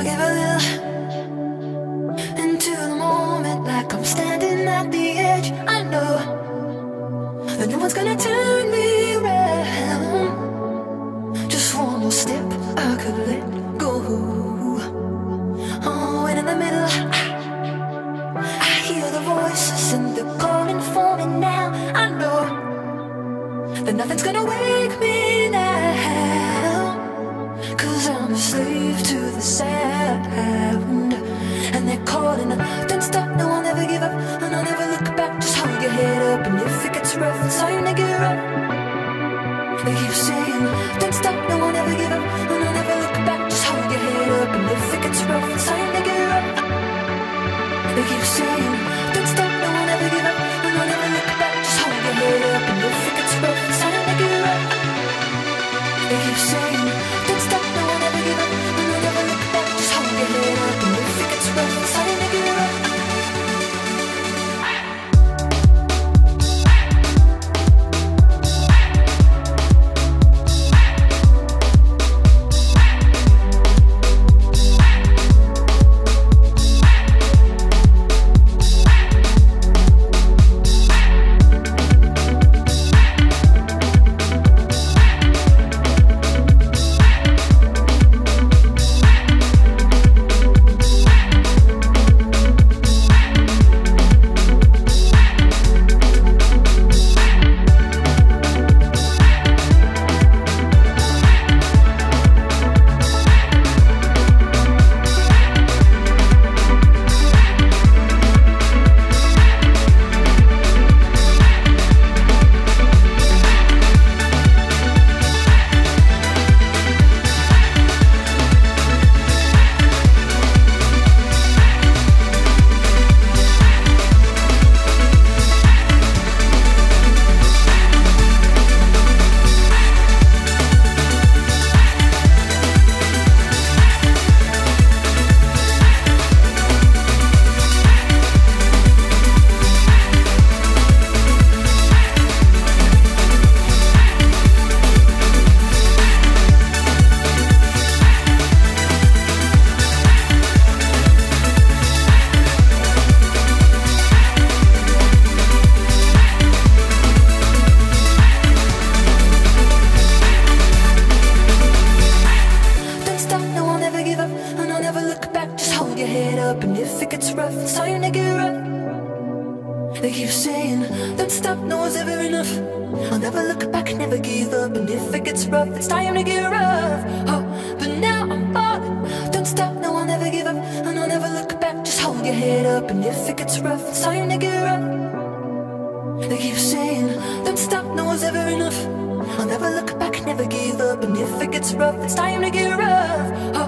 I give into the moment, like I'm standing at the edge. I know that no one's gonna turn me around. Just one more step, I could let go. Oh, and in the middle, I hear the voices and they're calling for me now. I know that nothing's gonna wake me it's time to get up. They keep saying, don't stop, no, one ever give up. And I'll never look back, just hold your head up. And if it gets rough, it's time to get up. They keep saying, rough, time to get up. They keep saying, don't stop, no one's ever enough. I'll never look back, never give up. And if it gets rough, it's time to get rough. Oh, but now I'm falling. Don't stop, no, I'll never give up. And I'll never look back, just hold your head up. And if it gets rough, it's time to get rough. They keep saying, don't stop, no one's ever enough. I'll never look back, never give up. And if it gets rough, it's time to get rough. Oh,